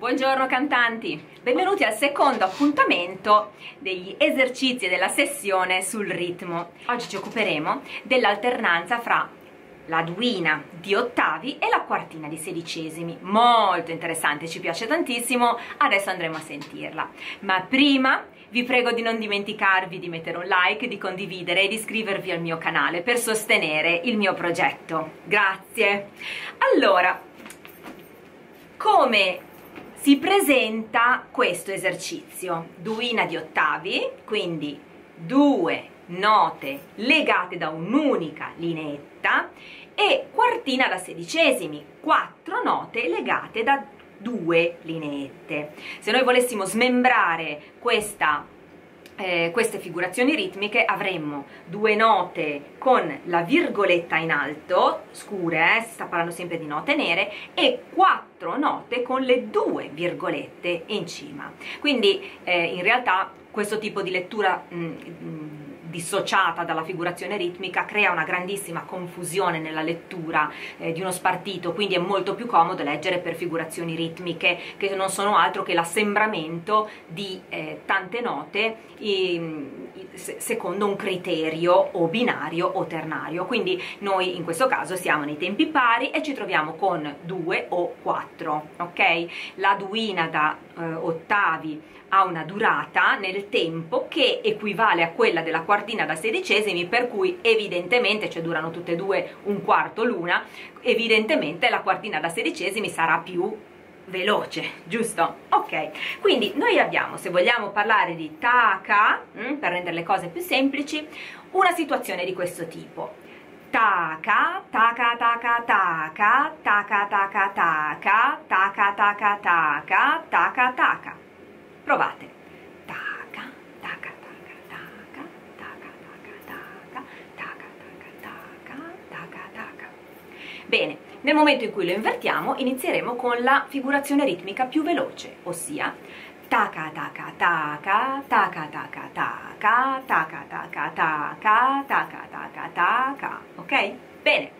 Buongiorno cantanti, benvenuti al secondo appuntamento degli esercizi della sessione sul ritmo. Oggi ci occuperemo dell'alternanza fra la duina di ottavi e la quartina di sedicesimi. Molto interessante, ci piace tantissimo, adesso andremo a sentirla. Ma prima vi prego di non dimenticarvi di mettere un like, di condividere e di iscrivervi al mio canale per sostenere il mio progetto. Grazie! Allora, come si presenta questo esercizio. Duina di ottavi, quindi due note legate da un'unica lineetta e quartina da sedicesimi, quattro note legate da due lineette. Se noi volessimo smembrare questa eh, queste figurazioni ritmiche avremmo due note con la virgoletta in alto, scure, eh, si sta parlando sempre di note nere, e quattro note con le due virgolette in cima. Quindi eh, in realtà questo tipo di lettura mh, mm, mh, mm, dissociata dalla figurazione ritmica crea una grandissima confusione nella lettura eh, di uno spartito, quindi è molto più comodo leggere per figurazioni ritmiche che non sono altro che l'assembramento di eh, tante note eh, secondo un criterio o binario o ternario. Quindi noi in questo caso siamo nei tempi pari e ci troviamo con due o quattro, ok? La duina da eh, ottavi ha una durata nel tempo che equivale a quella della quartina da sedicesimi per cui evidentemente, cioè durano tutte e due un quarto l'una, evidentemente la quartina da sedicesimi sarà più veloce, giusto? Ok, quindi noi abbiamo, se vogliamo parlare di taka, mm, per rendere le cose più semplici, una situazione di questo tipo. Taka, taka, taka, taka, taka, taka, taka, taka, taka, taka, taka, taka. Provate. Taca, taca, taca, taca, taca, taca, taca, taca, taca, taca, taca. Bene, nel momento in cui lo invertiamo inizieremo con la figurazione ritmica più veloce, ossia taca taca taca taca taca taca taca taca taca taca taca taca ok? Bene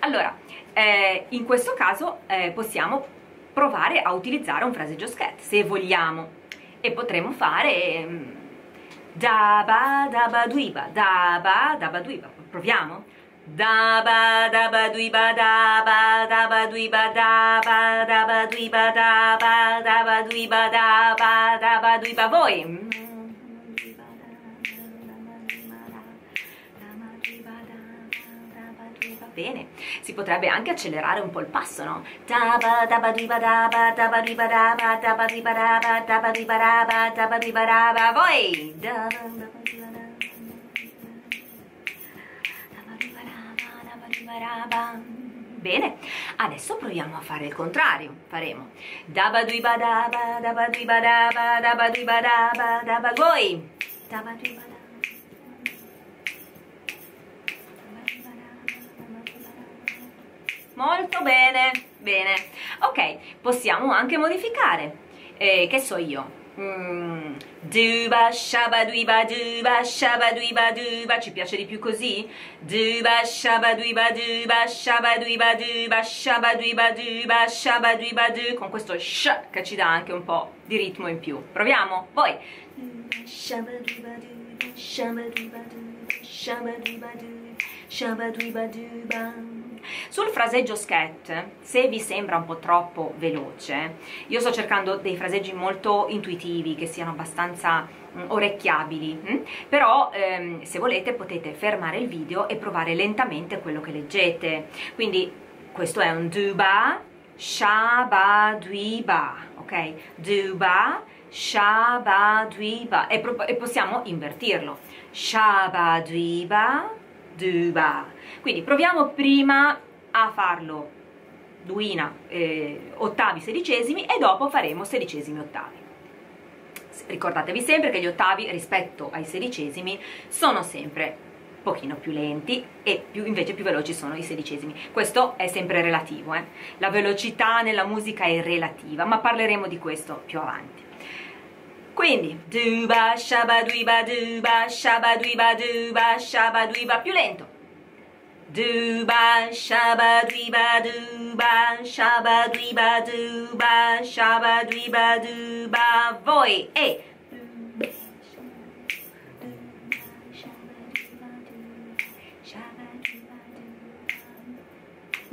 allora eh, in questo caso eh, possiamo provare a utilizzare un fraseggio scat se vogliamo e potremo fare um, daba daba duiba daba daba duiba proviamo daba daba duiba daba daba duiba daba daba duiba daba daba duiba daba daba duiba voi bene. Si potrebbe anche accelerare un po' il passo, no? Voi! Bene, adesso proviamo a fare il contrario. Faremo dabaduibadaba, dabaduibadaba, dabaduibadaba, dabagoi. Dabaduibadaba. Molto bene, bene. Ok, possiamo anche modificare. Eh, che so io? Mm. Duba shaba duiba duba shaba duiba duba ci piace di più così? Duba shaba duiba duba shaba duiba duba shaba duiba duba shaba duiba du con questo sh che ci dà anche un po' di ritmo in più. Proviamo? Voi. Shaba duiba duba shaba duiba duba shaba duiba duba shaba duiba duba sul fraseggio scat, se vi sembra un po' troppo veloce, io sto cercando dei fraseggi molto intuitivi, che siano abbastanza mm, orecchiabili, mh? Mm? però ehm, se volete potete fermare il video e provare lentamente quello che leggete. Quindi questo è un duba, shaba, duiba, ok? Duba, shaba, duiba e, e possiamo invertirlo. Shaba, duiba, duba. Quindi proviamo prima a farlo duina, eh, ottavi, sedicesimi e dopo faremo sedicesimi ottavi. Ricordatevi sempre che gli ottavi rispetto ai sedicesimi sono sempre pochino più lenti e più, invece più veloci sono i sedicesimi. Questo è sempre relativo, eh? la velocità nella musica è relativa, ma parleremo di questo più avanti. Quindi, duba, shabaduiba, duba, shabaduiba, duba, shabaduiba, più lento. Duba, shabaduiba, duba, shabaduiba, duba, shabaduiba, duba, voi e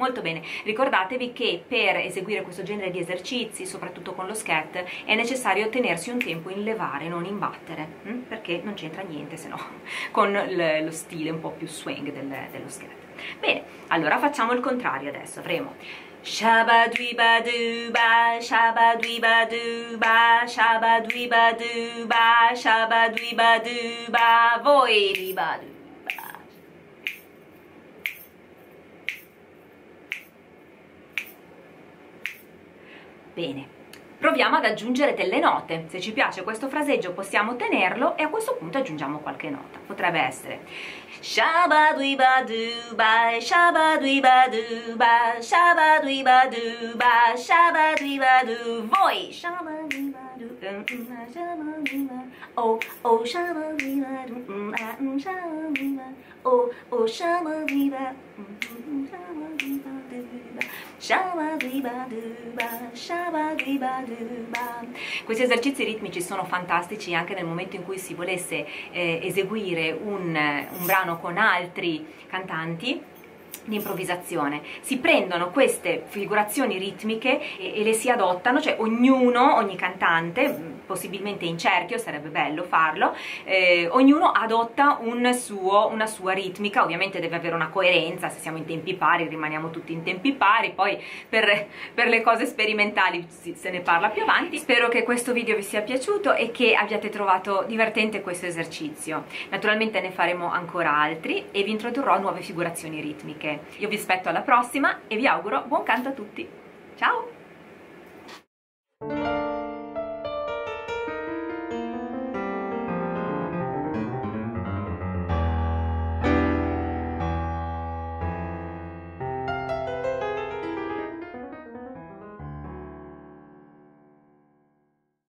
Molto bene, ricordatevi che per eseguire questo genere di esercizi, soprattutto con lo scat, è necessario tenersi un tempo in levare, non in battere, hm? perché non c'entra niente se no con lo stile un po' più swing del, dello scat. Bene, allora facciamo il contrario adesso, avremo Shabadwibaduba, shabadwibaduba, shabadwibaduba, shabadwibaduba, voi ribadu. Bene, proviamo ad aggiungere delle note. Se ci piace questo fraseggio possiamo tenerlo e a questo punto aggiungiamo qualche nota. Potrebbe essere Shabadwibaduba, shabadwibaduba, shabadwibaduba, shabadwibadu, voi! Shabadwibadu, oh, oh, shabadwibadu, shabadwibadu, oh, oh, shabadwibadu, shabadwibadu, questi esercizi ritmici sono fantastici anche nel momento in cui si volesse eh, eseguire un, un brano con altri cantanti di improvvisazione. Si prendono queste figurazioni ritmiche e, e, le si adottano, cioè ognuno, ogni cantante, possibilmente in cerchio, sarebbe bello farlo, eh, ognuno adotta un suo, una sua ritmica, ovviamente deve avere una coerenza, se siamo in tempi pari rimaniamo tutti in tempi pari, poi per, per le cose sperimentali si, se ne parla più avanti. Spero che questo video vi sia piaciuto e che abbiate trovato divertente questo esercizio. Naturalmente ne faremo ancora altri e vi introdurrò nuove figurazioni ritmiche perché io vi aspetto alla prossima e vi auguro buon canto a tutti. Ciao!